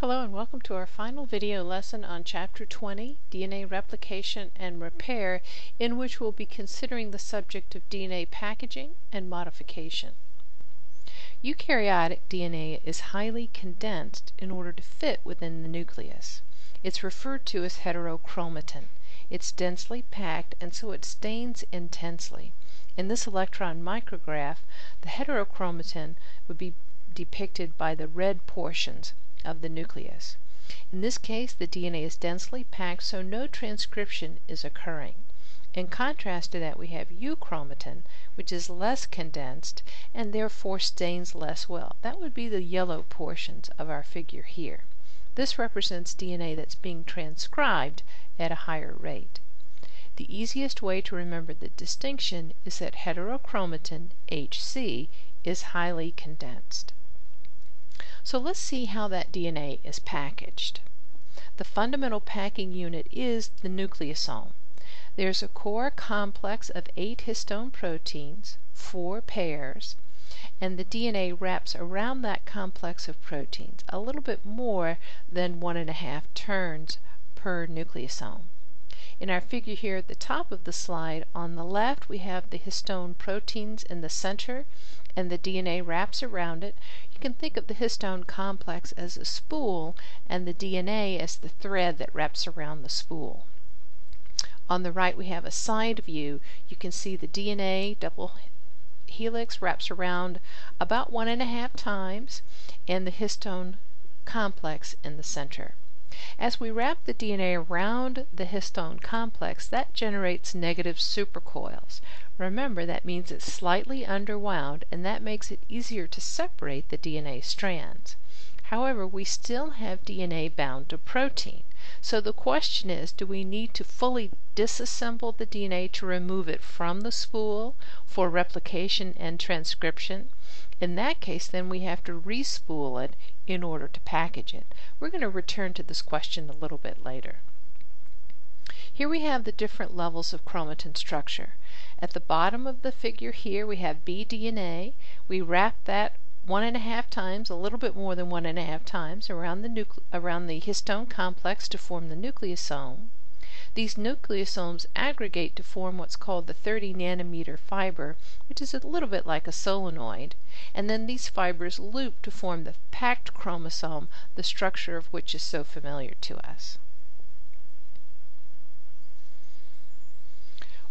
Hello and welcome to our final video lesson on Chapter 20, DNA Replication and Repair, in which we'll be considering the subject of DNA packaging and modification. Eukaryotic DNA is highly condensed in order to fit within the nucleus. It's referred to as heterochromatin. It's densely packed and so it stains intensely. In this electron micrograph, the heterochromatin would be depicted by the red portions of the nucleus. In this case, the DNA is densely packed, so no transcription is occurring. In contrast to that, we have euchromatin, which is less condensed and therefore stains less well. That would be the yellow portions of our figure here. This represents DNA that's being transcribed at a higher rate. The easiest way to remember the distinction is that heterochromatin, HC, is highly condensed. So let's see how that DNA is packaged. The fundamental packing unit is the nucleosome. There's a core complex of eight histone proteins, four pairs, and the DNA wraps around that complex of proteins, a little bit more than one and a half turns per nucleosome. In our figure here at the top of the slide, on the left we have the histone proteins in the center and the DNA wraps around it. You can think of the histone complex as a spool and the DNA as the thread that wraps around the spool. On the right we have a side view. You can see the DNA double helix wraps around about one and a half times and the histone complex in the center. As we wrap the DNA around the histone complex, that generates negative supercoils. Remember, that means it's slightly underwound, and that makes it easier to separate the DNA strands. However, we still have DNA bound to protein. So the question is, do we need to fully disassemble the DNA to remove it from the spool for replication and transcription? In that case, then we have to respool it in order to package it. We're going to return to this question a little bit later. Here we have the different levels of chromatin structure. At the bottom of the figure here we have B-DNA. We wrap that one and a half times, a little bit more than one and a half times, around the, around the histone complex to form the nucleosome. These nucleosomes aggregate to form what's called the 30 nanometer fiber, which is a little bit like a solenoid, and then these fibers loop to form the packed chromosome, the structure of which is so familiar to us.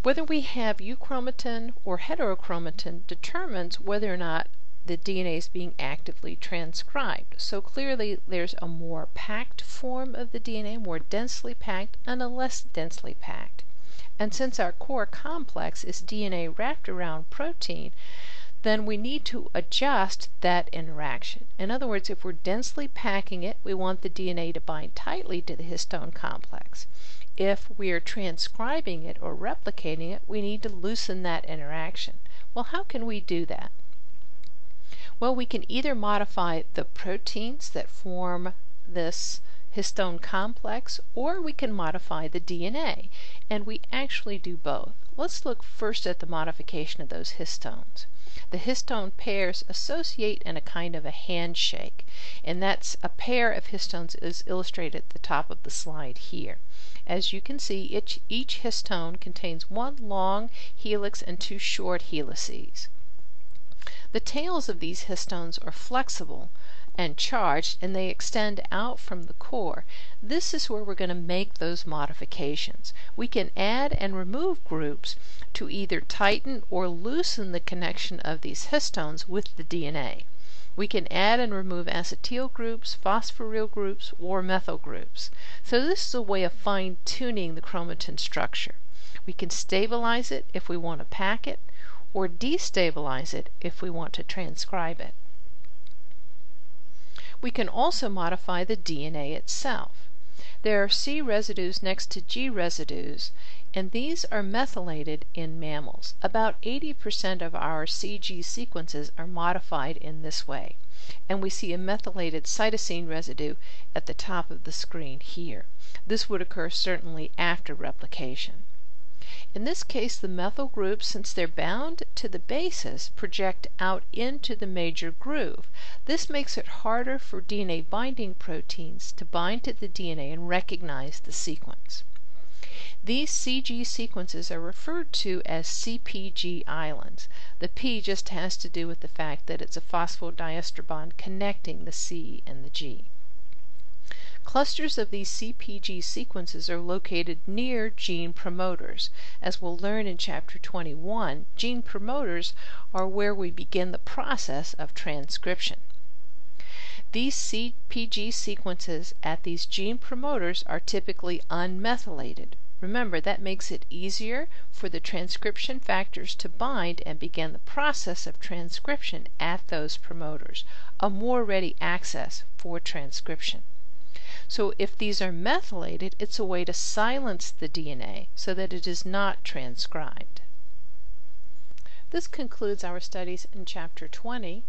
Whether we have euchromatin or heterochromatin determines whether or not the DNA is being actively transcribed. So clearly there's a more packed form of the DNA, more densely packed, and a less densely packed. And since our core complex is DNA wrapped around protein, then we need to adjust that interaction. In other words, if we're densely packing it, we want the DNA to bind tightly to the histone complex. If we are transcribing it or replicating it, we need to loosen that interaction. Well, how can we do that? Well, we can either modify the proteins that form this histone complex, or we can modify the DNA, and we actually do both. Let's look first at the modification of those histones. The histone pairs associate in a kind of a handshake, and that's a pair of histones is illustrated at the top of the slide here. As you can see, each, each histone contains one long helix and two short helices. The tails of these histones are flexible and charged and they extend out from the core. This is where we're going to make those modifications. We can add and remove groups to either tighten or loosen the connection of these histones with the DNA. We can add and remove acetyl groups, phosphoryl groups, or methyl groups. So this is a way of fine-tuning the chromatin structure. We can stabilize it if we want to pack it, or destabilize it if we want to transcribe it. We can also modify the DNA itself. There are C residues next to G residues, and these are methylated in mammals. About 80% of our CG sequences are modified in this way, and we see a methylated cytosine residue at the top of the screen here. This would occur certainly after replication. In this case, the methyl groups, since they're bound to the bases, project out into the major groove. This makes it harder for DNA binding proteins to bind to the DNA and recognize the sequence. These CG sequences are referred to as CPG islands. The P just has to do with the fact that it's a phosphodiester bond connecting the C and the G. Clusters of these CPG sequences are located near gene promoters. As we'll learn in Chapter 21, gene promoters are where we begin the process of transcription. These CPG sequences at these gene promoters are typically unmethylated. Remember, that makes it easier for the transcription factors to bind and begin the process of transcription at those promoters, a more ready access for transcription. So if these are methylated, it's a way to silence the DNA so that it is not transcribed. This concludes our studies in Chapter 20.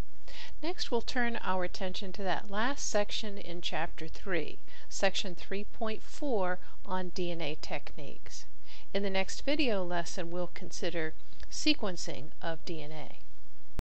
Next, we'll turn our attention to that last section in Chapter 3, Section 3.4 on DNA techniques. In the next video lesson, we'll consider sequencing of DNA.